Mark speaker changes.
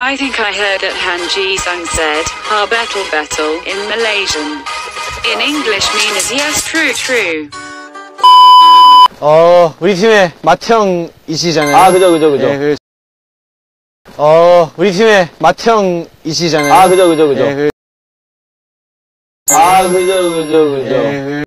Speaker 1: I think I heard that Han Ji-sung said, ha betel betel in Malaysian. In English mean is yes true true.
Speaker 2: 어, 우리 팀의 마태형이시잖아요.
Speaker 3: 아, 그죠, 그죠, 그죠.
Speaker 2: 예, 그, 어, 우리 팀의 마태형이시잖아요.
Speaker 3: 아, 그죠, 그죠, 그죠.
Speaker 2: 예, 그,
Speaker 3: 아, 그죠, 그죠, 그죠.
Speaker 2: 예, 그,